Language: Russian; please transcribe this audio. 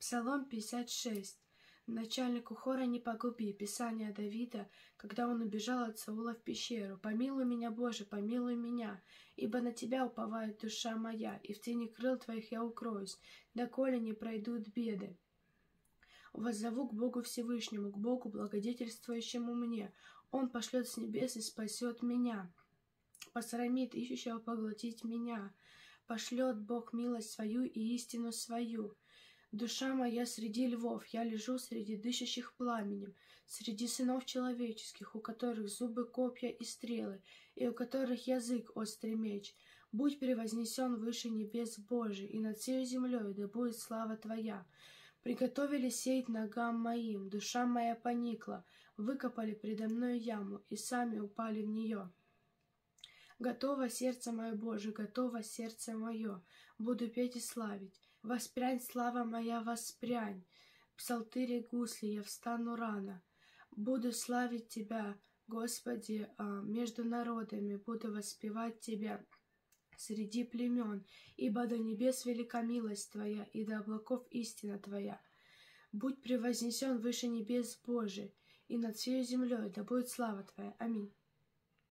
Псалом 56. Начальнику хора не погуби. Писание Давида, когда он убежал от Саула в пещеру. «Помилуй меня, Боже, помилуй меня, ибо на Тебя уповает душа моя, и в тени крыл Твоих я укроюсь, доколе не пройдут беды». Воззову к Богу Всевышнему, к Богу, благодетельствующему мне. Он пошлет с небес и спасет меня. Посрамит ищущего поглотить меня. Пошлет Бог милость свою и истину свою. Душа моя среди львов, я лежу среди дышащих пламенем, среди сынов человеческих, у которых зубы копья и стрелы, и у которых язык острый меч. Будь превознесен выше небес Божий, и над всей землей да будет слава Твоя. Приготовили сеять ногам моим, душа моя поникла, выкопали предо мною яму, и сами упали в нее. Готово сердце мое, Боже, готово сердце мое, буду петь и славить. Воспрянь, слава моя, воспрянь. Псалтыри гусли, я встану рано. Буду славить Тебя, Господи, а, между народами, буду воспевать Тебя среди племен, ибо до небес велика милость Твоя, и до облаков истина Твоя. Будь превознесен выше небес Божий, и над всей землей да будет слава Твоя. Аминь.